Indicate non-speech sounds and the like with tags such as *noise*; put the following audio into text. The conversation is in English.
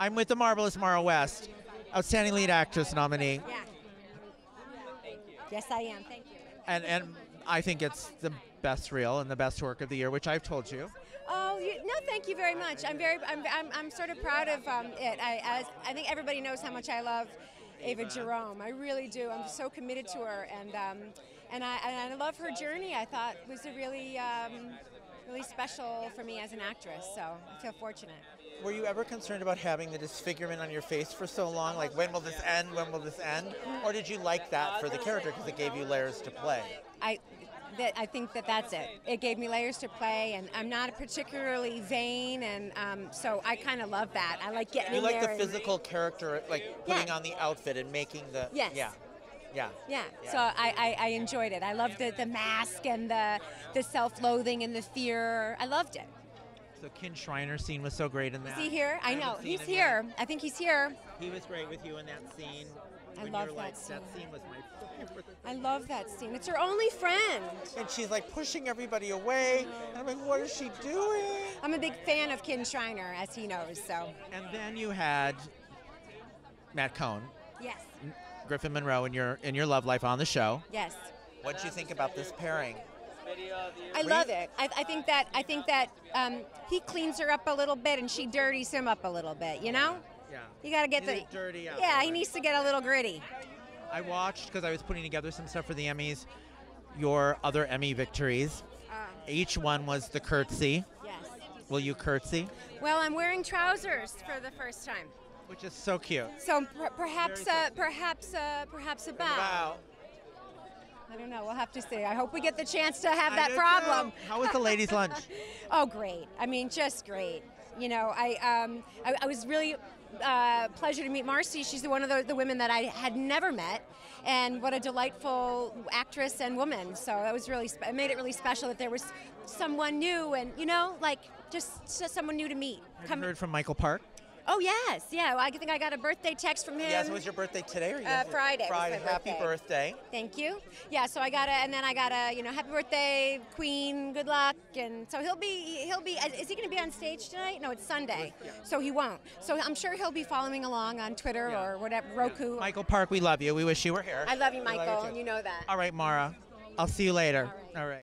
I'm with the marvelous Maura West, outstanding lead actress nominee, Yeah. Yes, I am. Thank you. and and I think it's the best reel and the best work of the year, which I've told you. Oh you, no, thank you very much. I'm very, I'm, I'm, I'm sort of proud of um, it. I, as, I think everybody knows how much I love Ava Jerome. I really do. I'm so committed to her, and um, and I and I love her journey. I thought was a really, um, really special for me as an actress. So I feel fortunate. Were you ever concerned about having the disfigurement on your face for so long? Like, when will this end? When will this end? Or did you like that for the character because it gave you layers to play? I that I think that that's it. It gave me layers to play, and I'm not particularly vain, and um, so I kind of love that. I like getting You like the physical character, like putting Yeah. on the outfit and making the. Yes. Yeah. Yeah. Yeah, Yeah. so I, I, I enjoyed it. I loved the, the mask and the, the self loathing and the fear. I loved it. So Kin Shriner's scene was so great in that. Is he here? I haven't know. He's here. yet. I think he's here. He was great with you in that scene. I when love you're that like, scene. That scene was my favorite. I love that scene. It's her only friend. And she's like pushing everybody away. And I'm like, what is she doing? I'm a big fan of Kin Shriner, as he knows, so And then you had Matt Cohen, yes, Griffin Monroe in your in your love life on the show. yes. What would you think about this pairing? I love it. I, I think that I think that um, he cleans her up a little bit and she dirties him up a little bit. You know, Yeah. you got to get the a dirty Yeah, he needs to get a little gritty. I watched because I was putting together some stuff for the Emmys. Your other Emmy victories. Uh, Each one was the curtsy. yes. Will you curtsy? Well, I'm wearing trousers for the first time. Which is so cute. So per- perhaps, Very uh, perhaps, uh, perhaps a bow. I don't know. We'll have to see. I hope we get the chance to have that problem. too. How was the ladies' lunch? *laughs* Oh, great. I mean, just great. You know, I um, I, I was really uh, pleasure to meet Marcy. She's one of the, the women that I had never met, and what a delightful actress and woman. So that was really spe- it made it really special that there was someone new, and you know, like just, just someone new to meet. Have you heard from Michael Park? Oh yes, yeah. I think I got a birthday text from him. Yes, it was your birthday today or Uh. Friday Friday. Happy birthday. birthday. Thank you. Yeah, so I got to and then I got a, you know, happy birthday, Queen. Good luck, and so he'll be he'll be. Is he going to be on stage tonight? No, it's Sunday, so he won't. So I'm sure he'll be following along on Twitter Yeah. or whatever, Roku. Michael Park, we love you. We wish you were here. I love you, We love Michael, and you know that. All right, Maura. I'll see you later. All right.